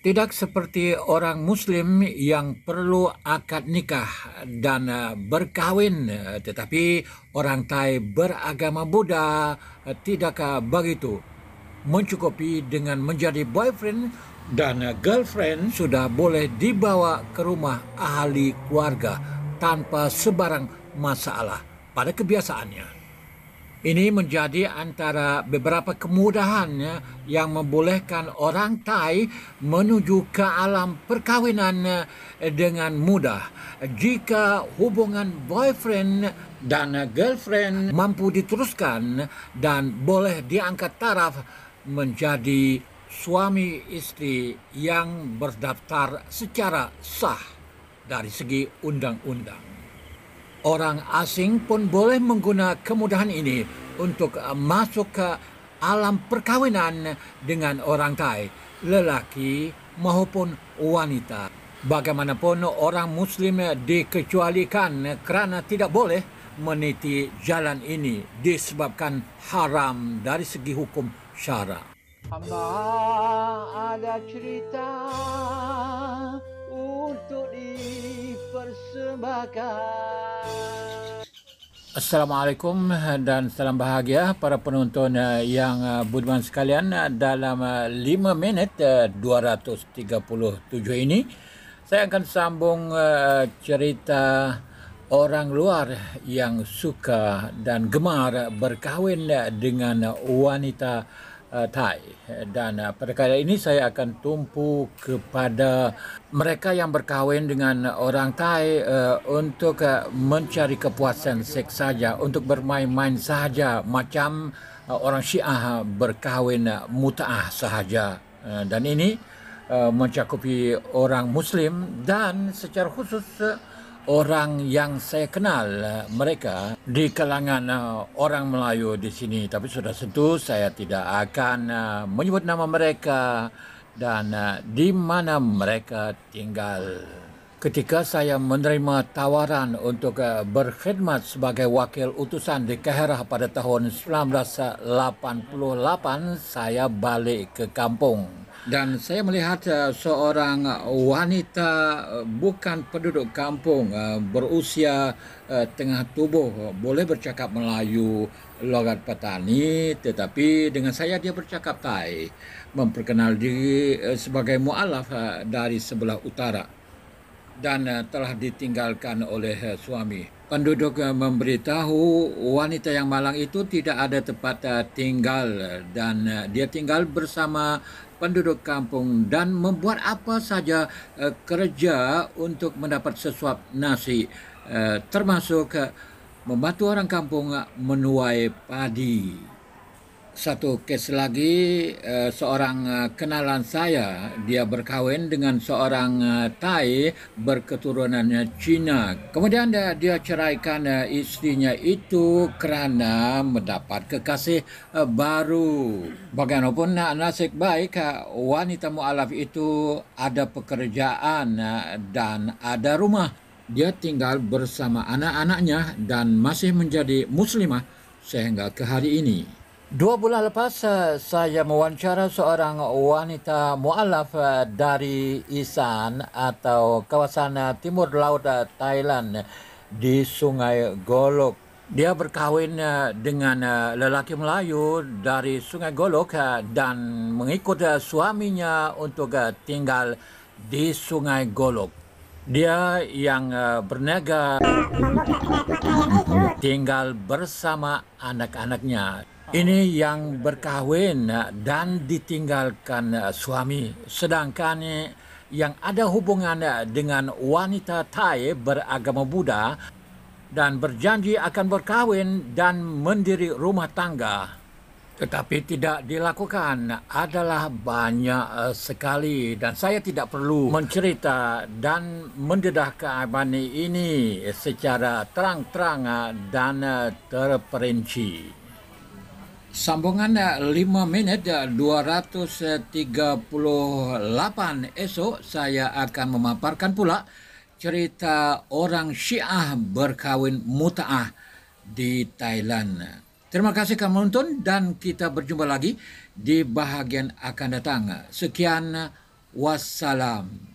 Tidak seperti orang Muslim yang perlu akad nikah dan uh, berkahwin, uh, tetapi orang Thai beragama Buddha uh, tidak begitu. Mencukupi dengan menjadi boyfriend dan girlfriend sudah boleh dibawa ke rumah ahli keluarga tanpa sebarang masalah pada kebiasaannya. Ini menjadi antara beberapa kemudahan ya, yang membolehkan orang Thai menuju ke alam perkahwinan eh, dengan mudah. Jika hubungan boyfriend dan girlfriend mampu diteruskan dan boleh diangkat taraf menjadi suami istri yang berdaftar secara sah dari segi undang-undang. Orang asing pun boleh menggunakan kemudahan ini untuk uh, masuk ke alam perkawinan dengan orang Thai, lelaki maupun wanita. Bagaimanapun orang Muslim dikecualikan kerana tidak boleh meniti jalan ini disebabkan haram dari segi hukum syara. Ada cerita untuk dipersembahkan. Assalamualaikum dan salam bahagia para penonton uh, yang uh, budiman sekalian uh, dalam 5 minit 237 ini saya akan sambung cerita orang luar yang suka dan gemar berkahwin dengan wanita uh, Thai. Dan uh, pada kali ini saya akan tumpu kepada mereka yang berkahwin dengan orang Thai uh, untuk uh, mencari kepuasan seks saja untuk bermain-main saja macam uh, orang Syiah berkahwin uh, mutaah sahaja. Uh, dan ini uh, mencakupi orang Muslim dan secara khusus uh, orang yang saya kenal uh, mereka di kalangan uh, orang Melayu di sini. Tapi sudah tentu saya tidak akan uh, menyebut nama mereka dan di mana mereka tinggal ketika saya menerima tawaran untuk berkhidmat sebagai wakil utusan di Kaherah pada tahun 1988 saya balik ke kampung. Dan saya melihat uh, seorang wanita uh, bukan penduduk kampung berusia tengah tubuh boleh bercakap Melayu logat petani tetapi dengan saya dia bercakap Thai memperkenal diri sebagai mualaf dari sebelah utara dan uh, telah ditinggalkan oleh uh, suami. Penduduk uh, memberitahu wanita yang malang itu tidak ada tempat tinggal dan dia tinggal bersama penduduk kampung dan membuat apa saja kerja untuk mendapat sesuap nasi termasuk membantu orang kampung menuai padi satu kes lagi uh, seorang uh, kenalan saya dia berkahwin dengan seorang uh, Thai berketurunan Cina. Kemudian uh, dia ceraikan istrinya itu kerana mendapat kekasih baru. Bagaimanapun nasib baik wanita mualaf itu ada pekerjaan dan ada rumah. Dia tinggal bersama anak-anaknya dan masih menjadi muslimah sehingga ke hari ini. Dua bulan lepas eh, saya mewawancara seorang wanita mualaf eh, dari Isan atau kawasan eh, timur laut Thailand di Sungai Golok. Dia berkahwin dengan lelaki Melayu dari Sungai Golok dan mengikut suaminya untuk tinggal di Sungai Golok. Dia yang berniaga tinggal bersama anak-anaknya. Ini yang berkahwin dan ditinggalkan suami. Sedangkan yang ada hubungan dengan wanita Thai beragama Buddha dan berjanji akan berkahwin dan mendiri rumah tangga. Tetapi tidak dilakukan adalah banyak sekali dan saya tidak perlu mencerita dan mendedah keaiban ini secara terang-terang dan terperinci. Sambungan 5 minit 238 esok saya akan memaparkan pula cerita orang Syiah berkahwin muta'ah di Thailand. Terima kasih kamu menonton dan kita berjumpa lagi di bahagian akan datang. Sekian Wassalam.